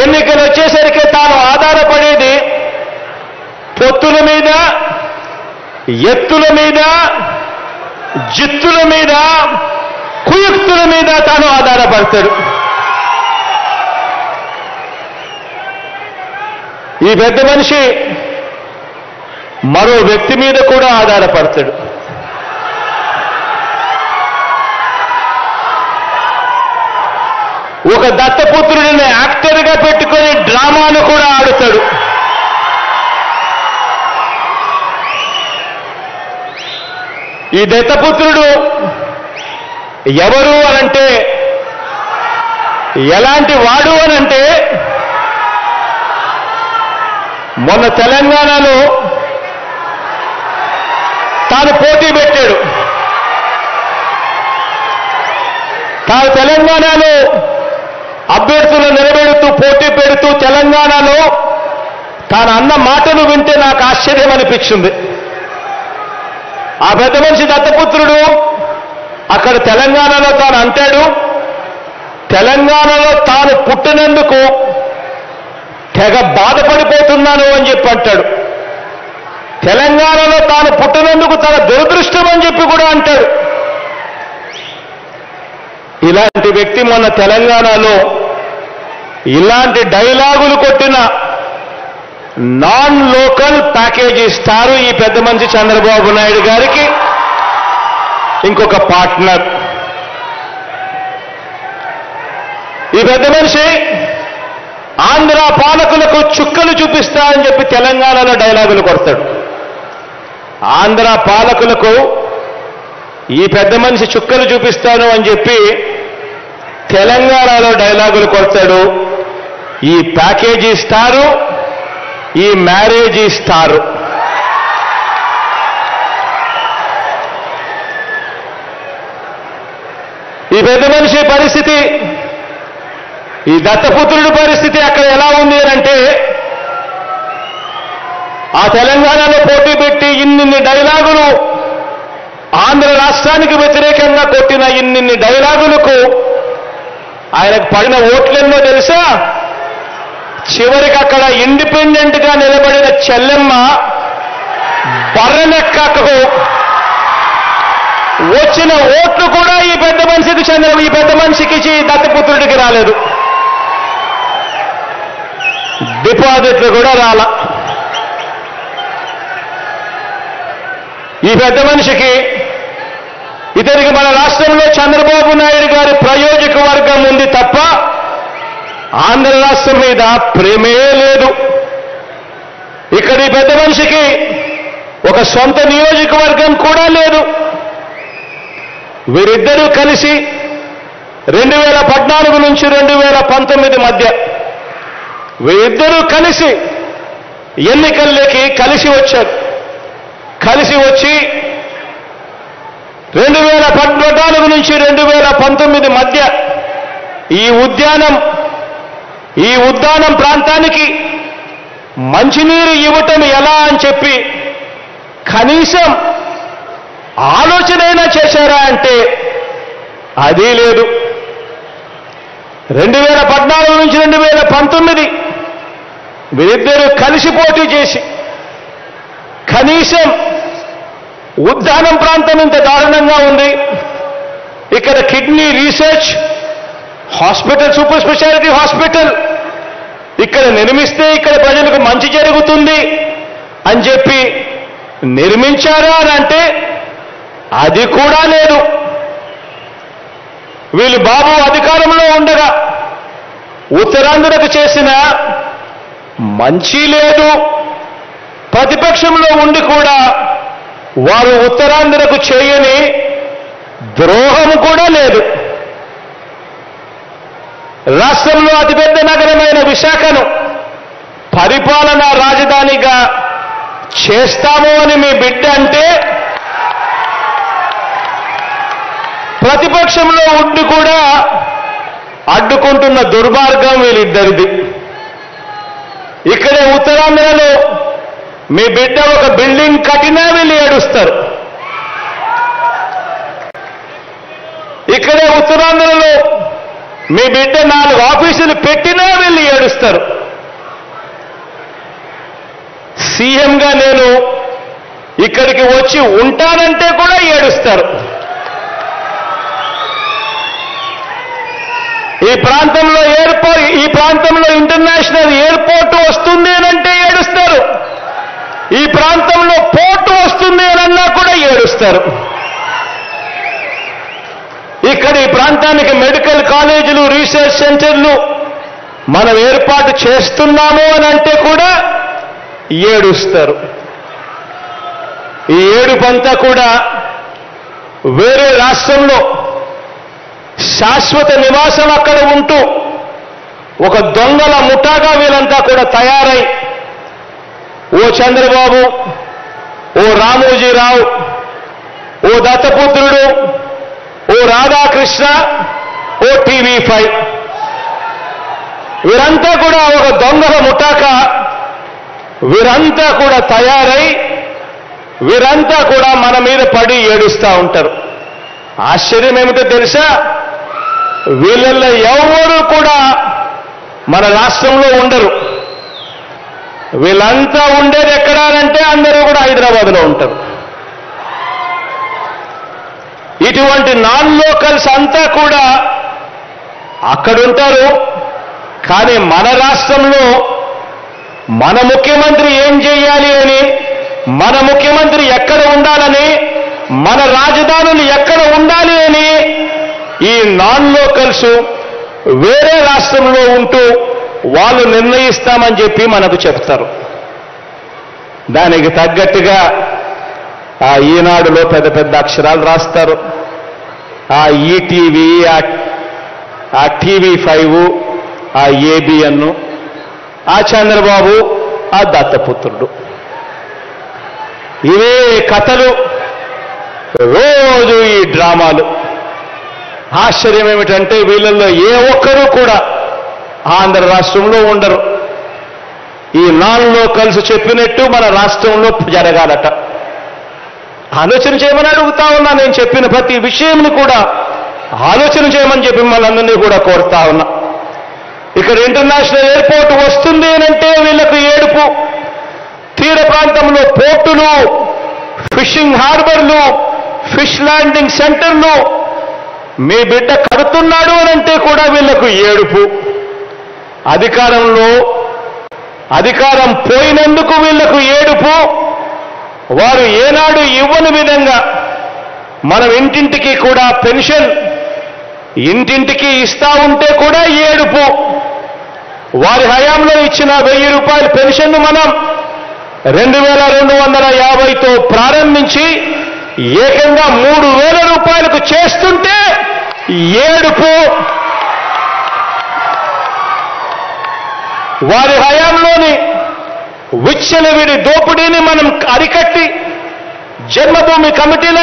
ఎన్నికలు వచ్చేసరికి తాను ఆధారపడేది పొత్తుల మీద ఎత్తుల మీద జిత్తుల మీద కుయుక్తుల మీద తాను ఆధారపడతాడు. ఈ పెద్ద మనిషి మరో వ్యక్తి మీద కూడా ఆధారపడతాడు. ఒక దత్తపుత్రుడిని యాక్ట్ ఈ దత్తపుత్రుడు ఎవరు అనంటే ఎలాంటి వాడు అనంటే మొన్న తెలంగాణలో తాను పోటీ పెట్టాడు. తాను తెలంగాణలో అభ్యర్థులు నిలబెడుతూ పోటీ పెడుతూ తెలంగాణలో తాను అన్న మాటలు వింటే నాకు ఆశ్చర్యం అనిపించింది. ఆ పెద్ద మనిషి దత్తపుత్రుడు అక్కడ తెలంగాణలో తాను అంటాడు తెలంగాణలో తాను పుట్టినందుకు తెగ బాధపడిపోతున్నాను అని చెప్పి అంటాడు. తెలంగాణలో తాను పుట్టినందుకు తన దురదృష్టం అని చెప్పి కూడా అంటాడు. ఇలాంటి వ్యక్తి మొన్న తెలంగాణలో ఇలాంటి డైలాగులు కొట్టిన నాన్ లోకల్ ప్యాకేజ్ ఇస్తారు ఈ పెద్ద మనిషి చంద్రబాబు నాయుడు గారికి. ఇంకొక పార్ట్నర్. ఈ పెద్ద మనిషి ఆంధ్ర పాలకులకు చుక్కలు చూపిస్తా అని చెప్పి తెలంగాణలో డైలాగులు కొడతాడు. ఆంధ్ర పాలకులకు ఈ పెద్ద మనిషి చుక్కలు చూపిస్తాను అని చెప్పి తెలంగాణలో డైలాగులు కొడతాడు. ఈ ప్యాకేజీ స్టారు ఈ మ్యారేజ్ ఇస్తారు. ఈ పెద్ద మనిషి పరిస్థితి ఈ దత్తపుత్రుడి పరిస్థితి అక్కడ ఎలా ఉంది అంటే ఆ తెలంగాణలో పోటీ పెట్టి ఇన్నిన్ని డైలాగులు ఆంధ్ర రాష్ట్రానికి వ్యతిరేకంగా కొట్టిన ఇన్నిన్ని డైలాగులకు ఆయనకు పడిన ఓట్లెన్నో తెలుసా? చివరికి అక్కడ ఇండిపెండెంట్గా నిలబడిన చెల్లెమ్మ బర్రెనెక్కకు వచ్చిన ఓట్లు కూడా ఈ పెద్ద మనిషికి చెందిన ఈ పెద్ద మనిషికి ఇచ్చి దత్తపుత్రుడికి రాలేదు. డిపాజిట్లు కూడా రాల. ఈ పెద్ద మనిషికి ఇతనికి మన రాష్ట్రంలో చంద్రబాబు నాయుడు గారి ప్రయోజక వర్గం ఉంది తప్ప ఆంధ్ర రాష్ట్రం మీద ప్రేమే లేదు. ఇక్కడి పెద్ద మనిషికి ఒక సొంత నియోజకవర్గం కూడా లేదు. వీరిద్దరూ కలిసి రెండు వేల పద్నాలుగు నుంచి రెండు వేల పంతొమ్మిది మధ్య వీరిద్దరూ కలిసి ఎన్నికల్లోకి కలిసి వచ్చారు. కలిసి వచ్చి రెండు వేల పద్నాలుగు నుంచి రెండు వేల పంతొమ్మిది మధ్య ఈ ఉద్యానం ఈ ఉద్దానం ప్రాంతానికి మంచినీరు ఇవ్వటం ఎలా అని చెప్పి కనీసం ఆలోచనైనా చేశారా అంటే అది లేదు. రెండు వేల పద్నాలుగు నుంచి రెండు వేల పంతొమ్మిది వీరిద్దరూ కలిసి పోటీ చేసి కనీసం ఉద్దానం ప్రాంతం ఇంత దారుణంగా ఉంది. ఇక్కడ kidney research hospital super speciality hospital. ఇక్కడ నిర్మిస్తే ఇక్కడ ప్రజలకు మంచి జరుగుతుంది అని చెప్పి నిర్మించారా అని అంటే అది కూడా లేదు. వీళ్ళు బాబు అధికారంలో ఉండగా ఉత్తరాంధ్రకు చేసిన మంచి లేదు. ప్రతిపక్షంలో ఉండి కూడా వారు ఉత్తరాంధ్రకు చేయని ద్రోహం కూడా లేదు. రాష్ట్రంలో అతిపెద్ద నగరమైన విశాఖను పరిపాలనా రాజధానిగా చేస్తాము అని మీ బిడ్డ అంటే ప్రతిపక్షంలో ఉండి కూడా అడ్డుకుంటున్న దుర్మార్గం వీళ్ళిద్దరిది. ఇక్కడే ఉత్తరాంధ్రలో మీ బిడ్డ ఒక బిల్డింగ్ కట్టినా వీళ్ళు ఏడుస్తారు. ఇక్కడే ఉత్తరాంధ్రలో మీ బిడ్డ నాలుగు ఆఫీసులు పెట్టినా వెళ్ళి ఏడుస్తారు. సీఎంగా నేను ఇక్కడికి వచ్చి ఉంటానంటే కూడా ఏడుస్తారు. ఈ ప్రాంతంలో ఏడు ఈ ప్రాంతంలో ఇంటర్నేషనల్ ఎయిర్పోర్ట్ వస్తుంది అనంటే ఏడుస్తారు ఈ ప్రాంతంలో పోర్టు వస్తుంది అనన్నా కూడా ఏడుస్తారు ఇక్కడ ఈ ప్రాంతానికి మెడికల్ కాలేజీలు సెంటర్లు మనం ఏర్పాటు చేస్తున్నాము అని అంటే కూడా ఏడుస్తారు. ఈ ఏడుపంతా కూడా వేరే రాష్ట్రంలో శాశ్వత నివాసం అక్కడ ఉంటూ ఒక దొంగల ముఠాగా వీళ్ళంతా కూడా తయారై ఓ చంద్రబాబు ఓ రామోజీరావు ఓ దత్తపుత్రుడు ఓ రాధాకృష్ణ ఓ టీవీ ఫైవ్ వీరంతా కూడా ఒక దొంగల ముఠాక. వీరంతా కూడా తయారై వీరంతా కూడా మన మీద పడి ఏడుస్తూ ఉంటారు. ఆశ్చర్యం ఏమిటో తెలుసా? వీళ్ళల్లో ఎవరు కూడా మన రాష్ట్రంలో ఉండరు. వీళ్ళంతా ఉండేది ఎక్కడానంటే అందరూ కూడా హైదరాబాద్లో ఉంటారు. ఇటువంటి నాన్ లోకల్స్ అంతా కూడా అక్కడుంటారు. కానీ మన రాష్ట్రంలో మన ముఖ్యమంత్రి ఏం చేయాలి అని మన ముఖ్యమంత్రి ఎక్కడ ఉండాలని మన రాజధానులు ఎక్కడ ఉండాలి అని ఈ నాన్ లోకల్స్ వేరే రాష్ట్రంలో ఉంటూ వాళ్ళు నిర్ణయిస్తామని చెప్పి మనకు చెప్తారు. దానికి తగ్గట్టుగా ఆ ఈనాడులో పెద్ద పెద్ద అక్షరాలు రాస్తారు. ఆ ఈటీవీ ఆ టీవీ ఫైవ్ ఆ ఏబిఎన్ను ఆ చంద్రబాబు ఆ దత్తపుత్రుడు. ఇవే కథలు. రోజు ఈ డ్రామాలు. ఆశ్చర్యం ఏమిటంటే వీళ్ళల్లో ఏ ఒక్కరూ కూడా ఆంధ్ర రాష్ట్రంలో ఉండరు. ఈ నాలుగులో కలిసి చెప్పినట్టు మన రాష్ట్రంలో జరగాలట. ఆలోచన చేయమని అడుగుతా ఉన్నా నేను చెప్పిన ప్రతి విషయంని కూడా ఆలోచన చేయమని చెప్పి మనందరినీ కూడా కోరుతా ఉన్నా. ఇక్కడ ఇంటర్నేషనల్ ఎయిర్పోర్ట్ వస్తుంది అంటే వీళ్ళకు ఏడుపు. తీర ప్రాంతంలో పోర్టులు ఫిషింగ్ హార్బర్లు ఫిష్ ల్యాండింగ్ సెంటర్లు. మీ బిడ్డ కడుతున్నాడు అనంటే కూడా వీళ్ళకు ఏడుపు. అధికారంలో అధికారం పోయినందుకు వీళ్ళకు ఏడుపు. వారు ఏనాడు ఇవ్వని విధంగా మనం ఇంటింటికి కూడా పెన్షన్ ఇంటింటికి ఇస్తా ఉంటే కూడా ఏడుపు. వారి హయాంలో ఇచ్చిన వెయ్యి రూపాయల పెన్షన్ను మనం రెండు వేల రెండు వందల యాభైతో ప్రారంభించి ఏకంగా మూడు వేల రూపాయలకు చేస్తుంటే ఏడుపు. వారి హయాంలోని విచ్చలవిడి దోపిడీని మనం అరికట్టి జన్మభూమి కమిటీల